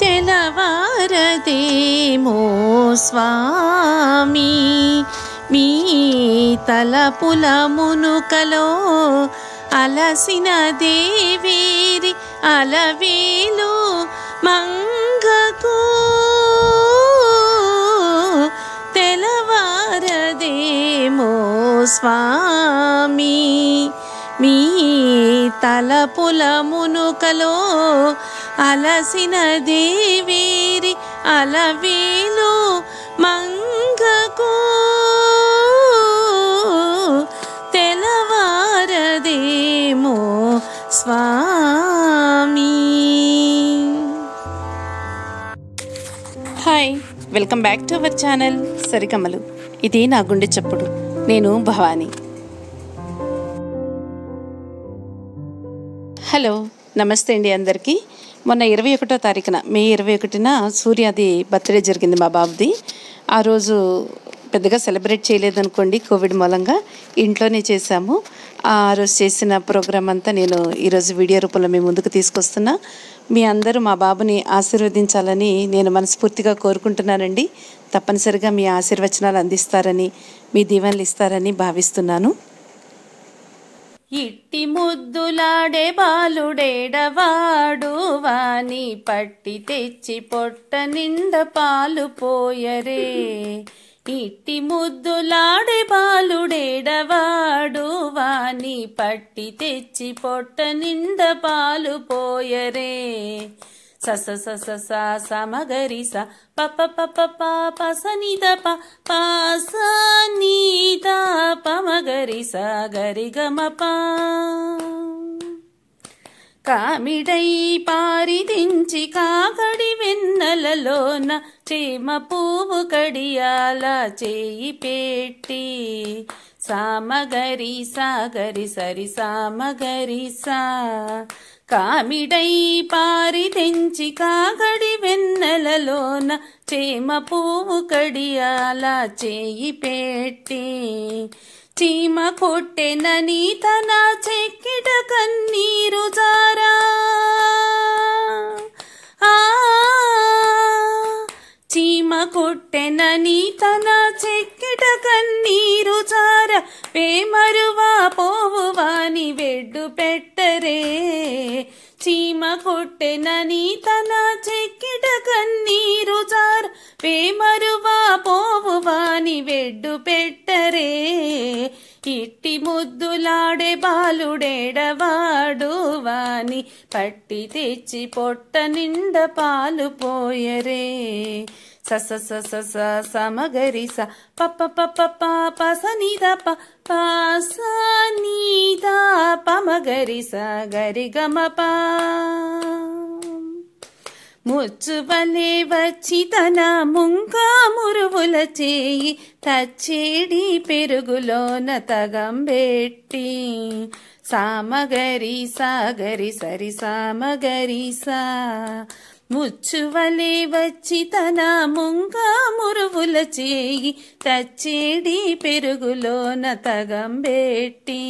తెలవారదేమో స్వామి. మీ తలపుల మునుకలో అలసిన దేవేరి అలవేలు మంగకు తెలవారదేమో స్వామి. మీ తలపుల మునుకలో అలసిన దేవేరి అలవేలు మంగకు తెలవారదేమో స్వామి. Hi welcome back to our channel సరికమలు ఇది నా గుండె చప్పుడు. నేను భవానీ. హలో నమస్తే అండి అందరికీ. మొన్న ఇరవై ఒకటో తారీఖున మే ఇరవై ఒకటిన సూర్యాది బర్త్డే జరిగింది మా బాబుది. ఆ రోజు పెద్దగా సెలబ్రేట్ చేయలేదనుకోండి కోవిడ్ మూలంగా ఇంట్లోనే చేశాము. ఆ రోజు చేసిన ప్రోగ్రామ్ అంతా నేను ఈరోజు వీడియో రూపంలో మీ ముందుకు తీసుకొస్తున్నా. మీ అందరూ మా బాబుని ఆశీర్వదించాలని నేను మనస్ఫూర్తిగా కోరుకుంటున్నానండి. తప్పనిసరిగా మీ ఆశీర్వచనాలు అందిస్తారని మీ దీవెనలు ఇస్తారని భావిస్తున్నాను. ఇట్టి ముద్దులాడే బాలుడేడవాడు వాని పట్టి తెచ్చి పొట్ట నిండ పాలు పోయరే. ఇట్టి ముద్దులాడే బాలుడేడవాడు వాని పట్టి తెచ్చి పొట్ట నిండ పాలు పోయరే. స స స స స స మగరి స ప ప ప ప ప ప స ని ద ప ప స ని ద ప మగరి స గరి గ మ ప కామిడై పారిదించి కాకడి వెన్నెలలోన చేమ పువ్వు కడియాల చేయి పెట్టి సామగరి సాగరి సరి సామగరి సా కామిడై పారి తెంచి కాగడి వెన్నెలలోన చేమ పువ్వు కడియాల చేయి పెట్టి. చీమ కొట్టెనని తన చెక్కిట కన్నీరు జారా ఆ చీమ కొట్టెనని తన చెక్కిట కన్నీరు చార పేమరువా పోవువాని వెడ్డు పెట్టరే. చీమ కొట్టెనని తన చెక్కిట కన్నీరు చార పేమరువా పోవువాని వెడ్డు పెట్టరే. ఇట్టి ముద్దులాడే బాలుడేడవాడు వాని పట్టి తెచ్చి పొట్ట నిండ పాలు పోయరే. సస సస స సమగరి స. పప పప ప పసనిద ప పసనిద పమగరి స గరి గమ ప. ముచ్చువలే వచ్చి తన ముంకా మురువుల చేయి తచ్చేడి పెరుగులోన తగంబెట్టి సామగరి సాగరి సరి సామగరి సా. ముచ్చువలే వచ్చి తన ముంగ మురువుల చేయి తచ్చేడి పెరుగులోన తగంబెట్టి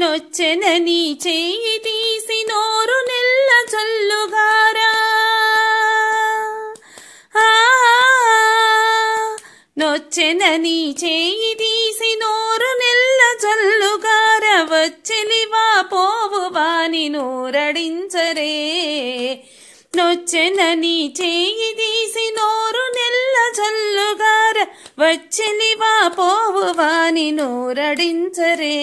నొచ్చెనని చేయి తీసి నోరు నెల్ల చల్లుగారా. ఆ, నొచ్చెనని చేయి తీసి నోరు నెల్ల చల్లుగార. వచ్చెలివా పోవు వాని నోరడించరే. నొచ్చెనని చేయి తీసి నోరు నెల్ల జల్లుగార వచ్చెలివా పోవు వాని నోరడించరే.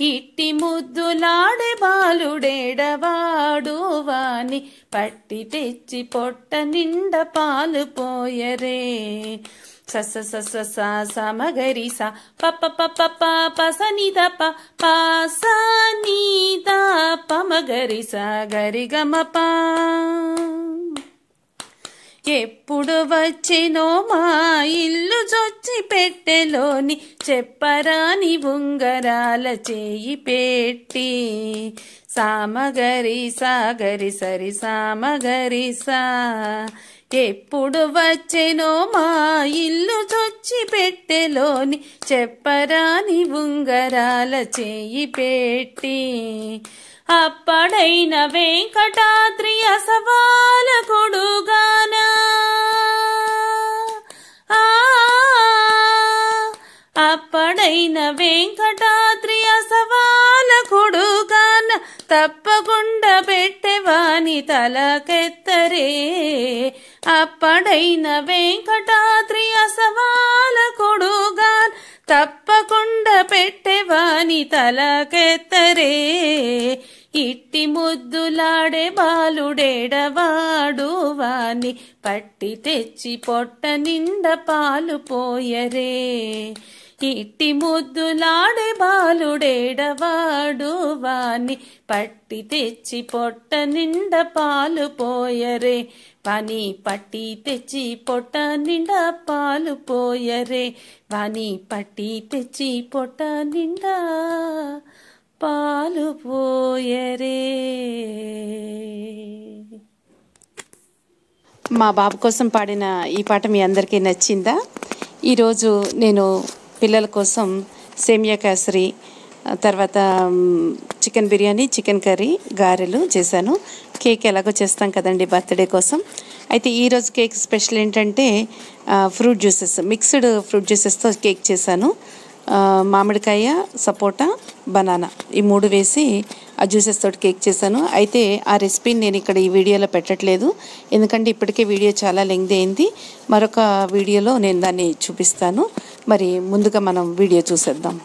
ఇట్టి ముద్దులాడే బాలుడేడవాడు వాని పట్టి తెచ్చి పొట్ట నిండ పాలు పోయరే. సస సస స సమగరి స పప పప ప పసనిద ప పసనిద పమగరి స గరి గమ పా. ఎప్పుడు వచ్చినో మా ఇల్లు చొచ్చి పెట్టెలోని చెప్పరాని ఉంగరాల చేయి పెట్టి. సామగరి సాగరి సరి సామగరి సా. ఎప్పుడు వచ్చెనో మా ఇల్లు చొచ్చి పెట్టెలోని చెప్పరాని ఉంగరాల చేయి పెట్టి. అప్పడైన వెంకటాద్రి అసవాల కొడుగానా. అప్పడైన వెంకటాద్రి అసవాల కొడుగాన తప్పకుండా పెట్టెవాని తలకెత్తరే. అప్పడైన వెంకటాద్రి అసవాల కొడుగాన్ తప్పకుండా పెట్టెవాని తలకెత్తరే. ఇట్టి ముద్దులాడే బాలుడేడవాడు వాని పట్టి తెచ్చి పొట్ట నిండా పాలు పోయరే. ఇట్టి ముద్దులాడే బాలుడేడవాడు వాని పట్టి తెచ్చి పొట్ట నిండా పాలు పోయరే. పని పట్టి తెచ్చి పొట్ట నిండా పాలు పోయరే. పని పట్టి తెచ్చి పొట్ట నిండా పాలు పోయరే. మా బాబు కోసం పాడిన ఈ పాట మీ అందరికీ నచ్చిందా? ఈరోజు నేను పిల్లల కోసం సేమియా కేసరి తర్వాత చికెన్ బిర్యానీ చికెన్ కర్రీ గారెలు చేశాను. కేక్ ఎలాగో చేస్తాం కదండి బర్త్డే కోసం. అయితే ఈరోజు కేక్ స్పెషల్ ఏంటంటే ఫ్రూట్ జ్యూసెస్ మిక్స్డ్ ఫ్రూట్ జ్యూసెస్తో కేక్ చేశాను. మామిడికాయ సపోటా బనానా. ఈ మూడు వేసి ఆ జ్యూసెస్ తోటి కేక్ చేశాను. అయితే ఆ రెసిపీని నేను ఇక్కడ ఈ వీడియోలో పెట్టట్లేదు. ఎందుకంటే ఇప్పటికే వీడియో చాలా లెంగ్త్ అయింది. మరొక వీడియోలో నేను దాన్ని చూపిస్తాను. మరి ముందుగా మనం వీడియో చూసేద్దాం.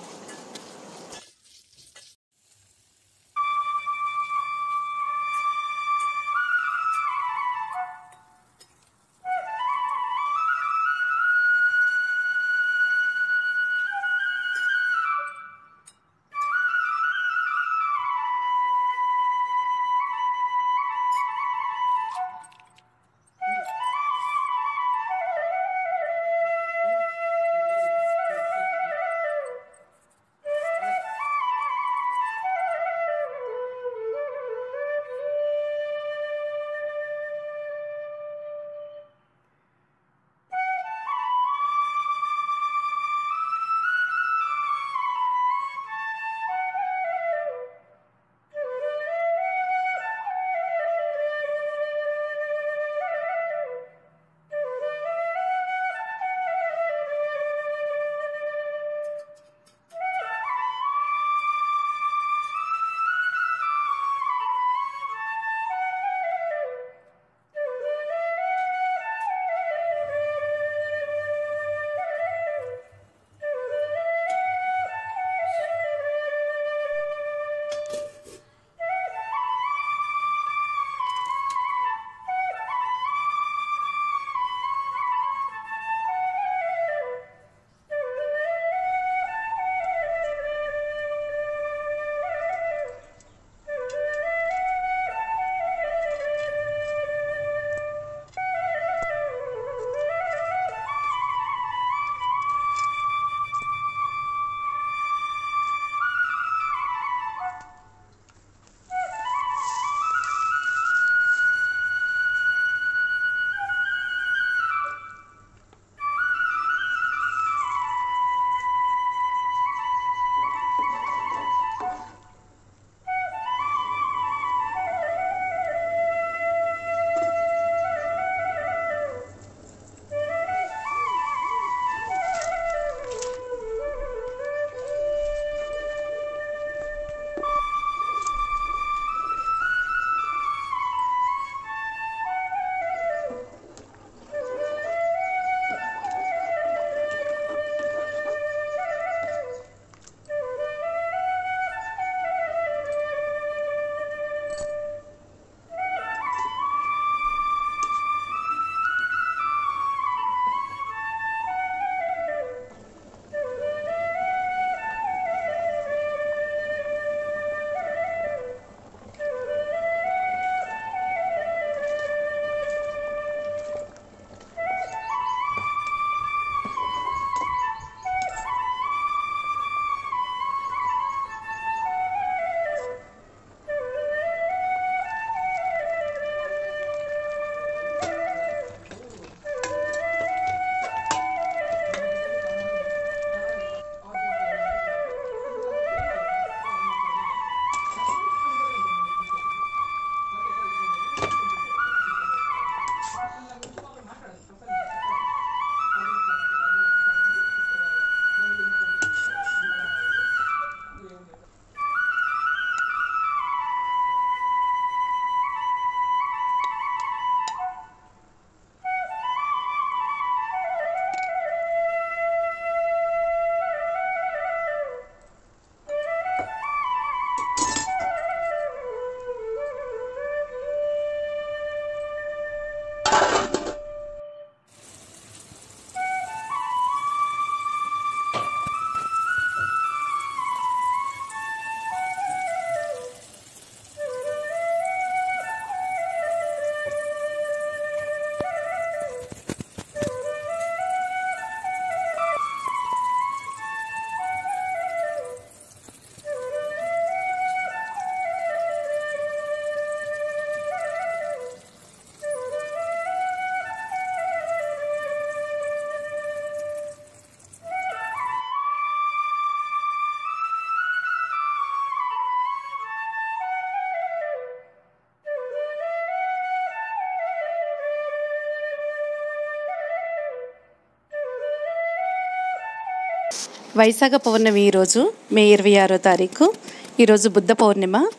వైశాఖ పౌర్ణమి ఈరోజు మే ఇరవై ఆరో తారీఖు. ఈరోజు బుద్ధ పౌర్ణిమ.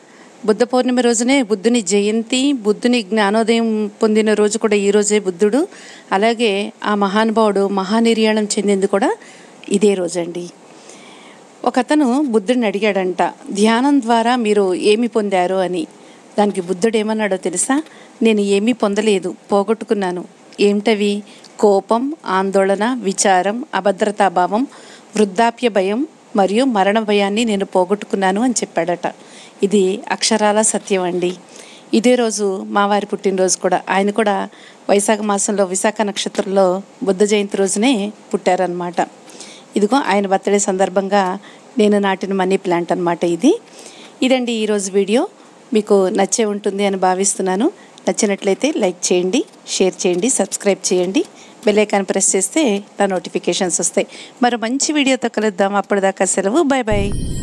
బుద్ధ పౌర్ణమి రోజునే బుద్ధుని జయంతి బుద్ధుని జ్ఞానోదయం పొందిన రోజు కూడా ఈ రోజే బుద్ధుడు. అలాగే ఆ మహానుభావుడు మహానిర్యాణం చెందింది కూడా ఇదే రోజండి. ఒక అతను బుద్ధుడిని అడిగాడంట ధ్యానం ద్వారా మీరు ఏమి పొందారు? అని. దానికి బుద్ధుడు ఏమన్నాడో తెలుసా? నేను ఏమీ పొందలేదు పోగొట్టుకున్నాను. ఏమిటవి? కోపం ఆందోళన విచారం అభద్రతాభావం వృద్ధాప్య భయం మరియు మరణ భయాన్ని నేను పోగొట్టుకున్నాను అని చెప్పాడట. ఇది అక్షరాల సత్యం అండి. ఇదే రోజు మా వారి పుట్టినరోజు కూడా. ఆయన కూడా వైశాఖ మాసంలో విశాఖ నక్షత్రంలో బుద్ధ జయంతి రోజునే పుట్టారనమాట ఇదిగో ఆయన బర్త్డే సందర్భంగా నేను నాటిన మనీ ప్లాంట్ అనమాట ఇది. ఇదండి ఈరోజు వీడియో. మీకు నచ్చే ఉంటుంది అని భావిస్తున్నాను. నచ్చినట్లయితే లైక్ చేయండి షేర్ చేయండి సబ్స్క్రైబ్ చేయండి. బెల్లైకాన్ ప్రెస్ చేస్తే నా నోటిఫికేషన్స్ వస్తాయి. మరో మంచి వీడియోతో కలుద్దాం. అప్పటిదాకా సెలవు. Bye bye